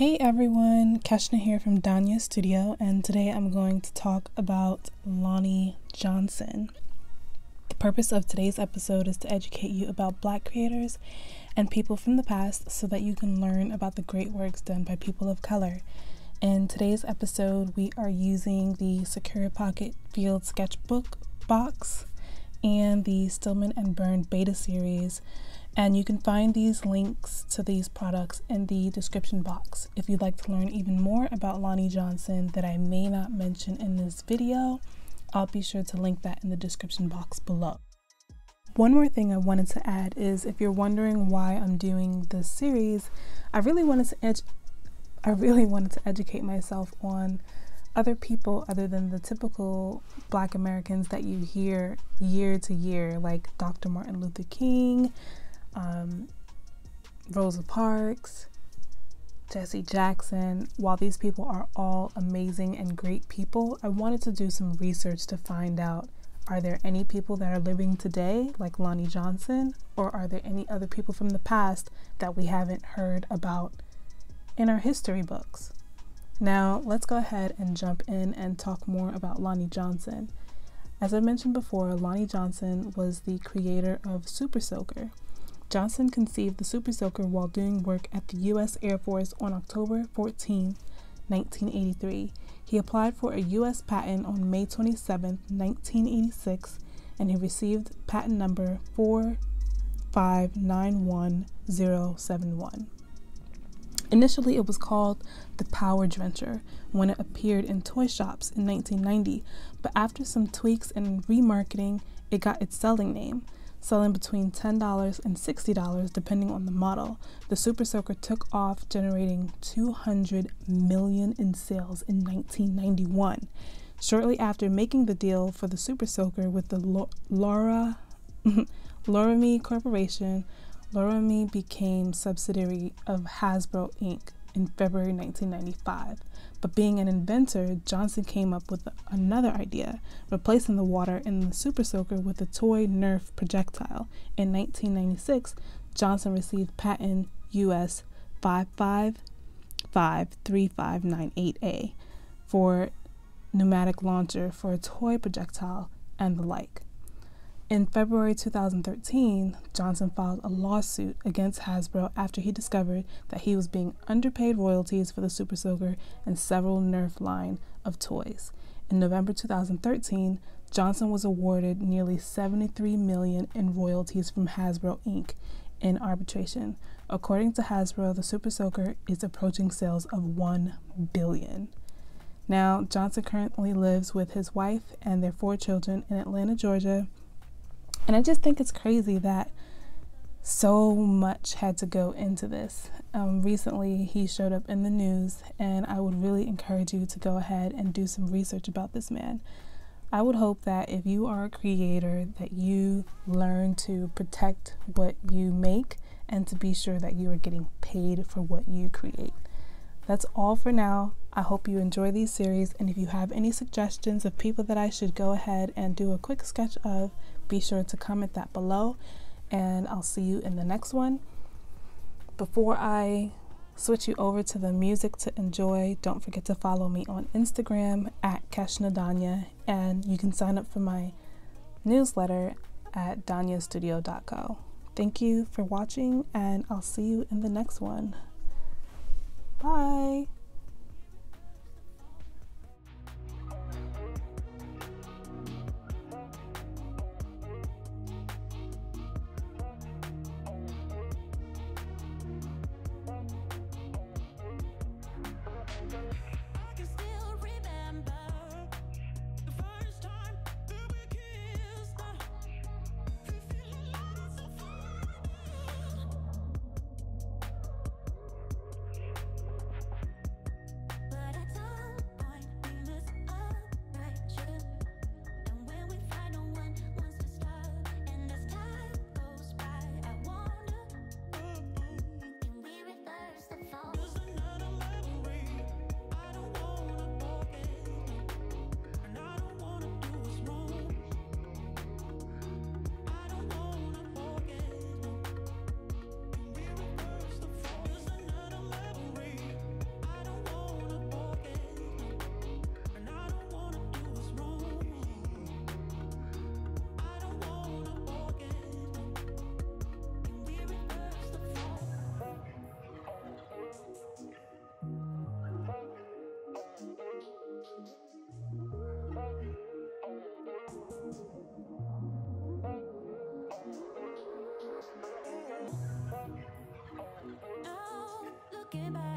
Hey everyone, Keshna here from Donia Studio, and today I'm going to talk about Lonnie Johnson. The purpose of today's episode is to educate you about Black creators and people from the past so that you can learn about the great works done by people of color. In today's episode, we are using the Sakura Pocket Field Sketchbook box and the Stillman and Birn beta series and you can find these links to these products in the description box. If you'd like to learn even more about Lonnie Johnson that I may not mention in this video, I'll be sure to link that in the description box below. One more thing I wanted to add is if you're wondering why I'm doing this series, I really wanted to I really wanted to educate myself on other people other than the typical black Americans that you hear year to year, like Dr. Martin Luther King, um, Rosa Parks, Jesse Jackson. While these people are all amazing and great people, I wanted to do some research to find out are there any people that are living today, like Lonnie Johnson, or are there any other people from the past that we haven't heard about in our history books? Now, let's go ahead and jump in and talk more about Lonnie Johnson. As I mentioned before, Lonnie Johnson was the creator of Super Soaker. Johnson conceived the Super Soaker while doing work at the U.S. Air Force on October 14, 1983. He applied for a U.S. patent on May 27, 1986, and he received patent number 4591071. Initially, it was called the Power Drencher when it appeared in toy shops in 1990, but after some tweaks and remarketing, it got its selling name selling between $10 and $60 depending on the model. The Super Soaker took off, generating 200 million in sales in 1991. Shortly after making the deal for the Super Soaker with the Laura Larami Corporation, Larami became subsidiary of Hasbro Inc. in February 1995. But being an inventor, Johnson came up with another idea, replacing the water in the Super Soaker with a toy Nerf projectile. In 1996, Johnson received patent US 5553598A for pneumatic launcher for a toy projectile and the like. In February 2013, Johnson filed a lawsuit against Hasbro after he discovered that he was being underpaid royalties for the Super Soaker and several Nerf line of toys. In November 2013, Johnson was awarded nearly 73 million in royalties from Hasbro Inc. in arbitration. According to Hasbro, the Super Soaker is approaching sales of 1 billion. Now, Johnson currently lives with his wife and their four children in Atlanta, Georgia and I just think it's crazy that so much had to go into this. Um, recently, he showed up in the news, and I would really encourage you to go ahead and do some research about this man. I would hope that if you are a creator, that you learn to protect what you make and to be sure that you are getting paid for what you create. That's all for now. I hope you enjoy these series, and if you have any suggestions of people that I should go ahead and do a quick sketch of, be sure to comment that below, and I'll see you in the next one. Before I switch you over to the music to enjoy, don't forget to follow me on Instagram at Keshnadonia, and you can sign up for my newsletter at doniastudio.co. Thank you for watching, and I'll see you in the next one. Bye. talking about